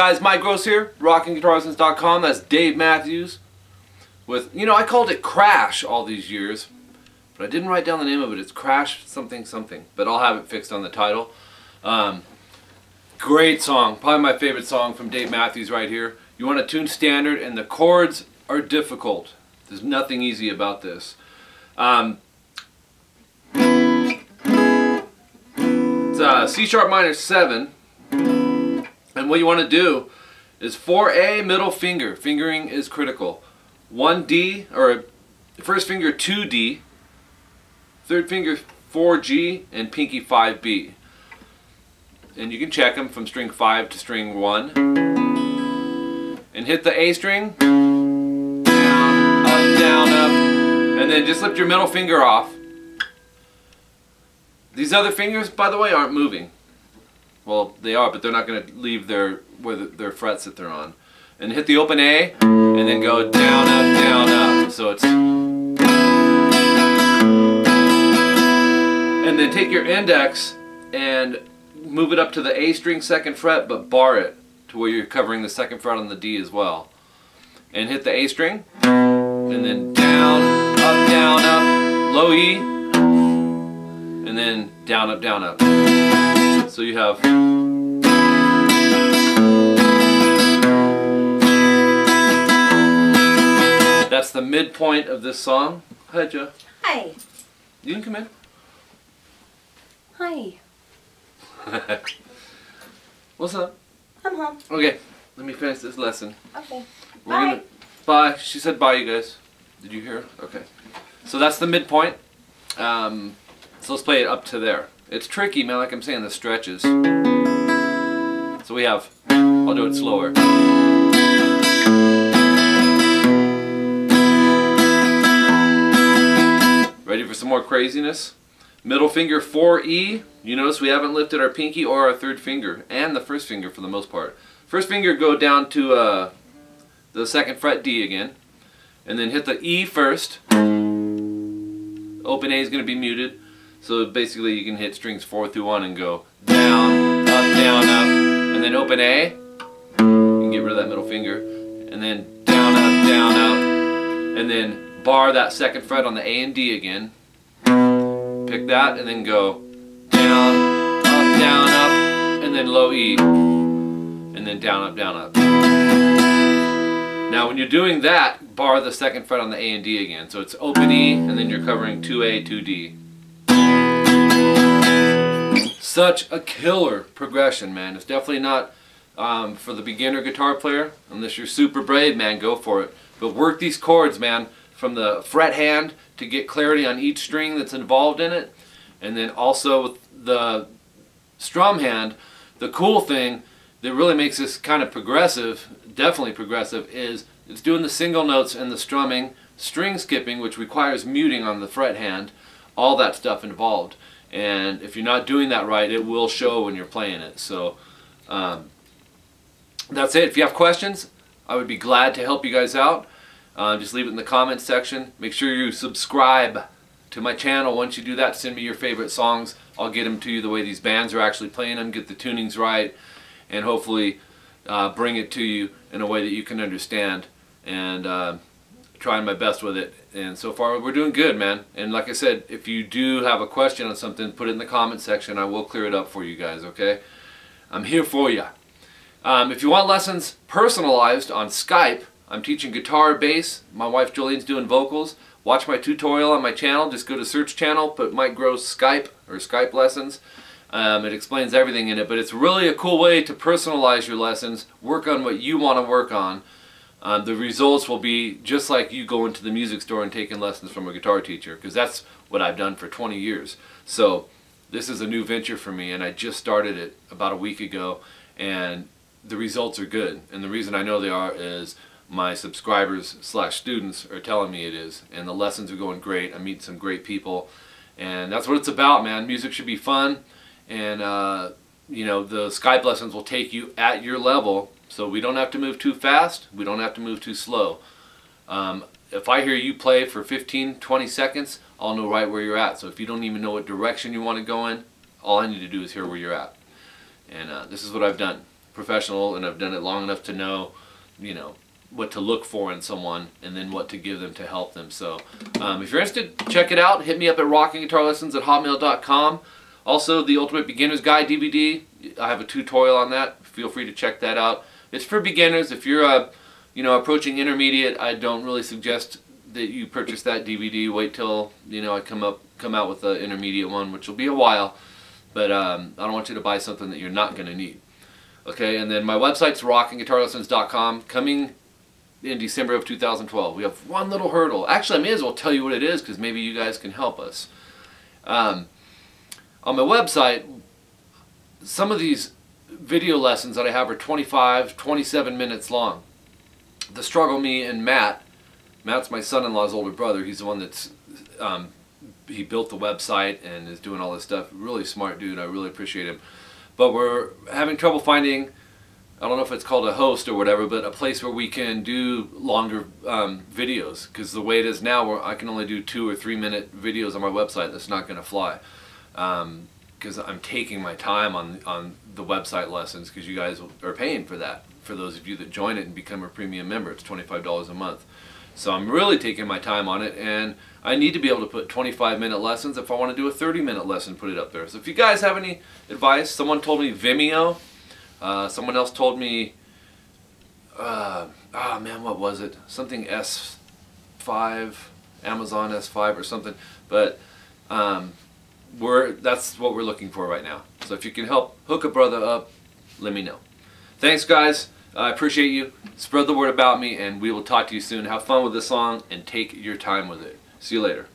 guys? Mike Gross here, rockinguitarlessons.com. That's Dave Matthews. With, you know, I called it Crash all these years, but I didn't write down the name of it. It's Crash something something, but I'll have it fixed on the title. Um, great song, probably my favorite song from Dave Matthews right here. You want to tune standard, and the chords are difficult. There's nothing easy about this. Um, it's uh, C sharp minor 7. What you want to do is 4A middle finger. Fingering is critical. 1D, or first finger 2D, third finger 4G, and pinky 5B. And you can check them from string 5 to string 1. And hit the A string, down, up, down, up, and then just lift your middle finger off. These other fingers, by the way, aren't moving. Well, they are, but they're not going to leave their where the, their frets that they're on. And hit the open A, and then go down, up, down, up. So it's... And then take your index and move it up to the A string second fret, but bar it to where you're covering the second fret on the D as well. And hit the A string, and then down, up, down, up, low E, and then down, up, down, up. So you have That's the midpoint of this song. Hi, Joe. Hi. You can come in. Hi. What's up? I'm home. Okay, let me finish this lesson. Okay. We're Bye. gonna bye. She said bye, you guys. Did you hear? Okay. So that's the midpoint. Um, so let's play it up to there. It's tricky, man. Like I'm saying, the stretches. So we have. I'll do it slower. Ready for some more craziness? Middle finger 4E. You notice we haven't lifted our pinky or our third finger, and the first finger for the most part. First finger go down to uh, the second fret D again, and then hit the E first. Open A is going to be muted, so basically you can hit strings 4 through 1 and go down, up, down, up, and then open A. You can get rid of that middle finger, and then down, up, down, up, and then bar that second fret on the A and D again. Pick that and then go down, up, down, up, and then low E, and then down, up, down, up. Now when you're doing that, bar the second fret on the A and D again. So it's open E, and then you're covering 2A, 2D. Such a killer progression, man. It's definitely not um, for the beginner guitar player. Unless you're super brave, man, go for it. But work these chords, man, from the fret hand to get clarity on each string that's involved in it. And then also with the strum hand, the cool thing that really makes this kind of progressive, definitely progressive, is it's doing the single notes and the strumming, string skipping, which requires muting on the fret hand, all that stuff involved. And if you're not doing that right, it will show when you're playing it. So um, that's it. If you have questions, I would be glad to help you guys out. Uh, just leave it in the comments section. Make sure you subscribe to my channel. Once you do that, send me your favorite songs. I'll get them to you the way these bands are actually playing them, get the tunings right, and hopefully uh, bring it to you in a way that you can understand. And uh, trying my best with it. And so far, we're doing good, man. And like I said, if you do have a question on something, put it in the comment section. I will clear it up for you guys, okay? I'm here for you. Um, if you want lessons personalized on Skype, I'm teaching guitar, bass. My wife Jolene's doing vocals. Watch my tutorial on my channel. Just go to search channel, put Mike Gross Skype or Skype lessons. Um, it explains everything in it, but it's really a cool way to personalize your lessons, work on what you want to work on. Um, the results will be just like you going to the music store and taking lessons from a guitar teacher, because that's what I've done for 20 years. So this is a new venture for me, and I just started it about a week ago, and the results are good. And the reason I know they are is my subscribers slash students are telling me it is and the lessons are going great I'm meeting some great people and that's what it's about man music should be fun and uh, you know the Skype lessons will take you at your level so we don't have to move too fast we don't have to move too slow um, if I hear you play for 15 20 seconds I'll know right where you're at so if you don't even know what direction you want to go in all I need to do is hear where you're at and uh, this is what I've done professional and I've done it long enough to know, you know, what to look for in someone and then what to give them to help them. So um, if you're interested, check it out. Hit me up at rockinguitarlessons at hotmail.com. Also, the Ultimate Beginner's Guide DVD. I have a tutorial on that. Feel free to check that out. It's for beginners. If you're uh, you know, approaching intermediate, I don't really suggest that you purchase that DVD. Wait till you know I come up come out with the intermediate one, which will be a while. But um, I don't want you to buy something that you're not going to need. Okay, and then my website's rockinguitarlessons.com. Coming in December of 2012. We have one little hurdle. Actually, I may as well tell you what it is because maybe you guys can help us. Um, on my website, some of these video lessons that I have are 25, 27 minutes long. The struggle me and Matt, Matt's my son-in-law's older brother. He's the one that's um, he built the website and is doing all this stuff. Really smart dude. I really appreciate him. But we're having trouble finding I don't know if it's called a host or whatever, but a place where we can do longer um, videos. Because the way it is now, where I can only do two or three minute videos on my website, that's not going to fly. Because um, I'm taking my time on on the website lessons because you guys are paying for that. For those of you that join it and become a premium member, it's $25 a month. So I'm really taking my time on it, and I need to be able to put 25 minute lessons. If I want to do a 30 minute lesson, put it up there. So if you guys have any advice, someone told me Vimeo uh, someone else told me, uh, ah man, what was it? Something S5, Amazon S5 or something. But um, we're that's what we're looking for right now. So if you can help hook a brother up, let me know. Thanks guys. I appreciate you. Spread the word about me and we will talk to you soon. Have fun with the song and take your time with it. See you later.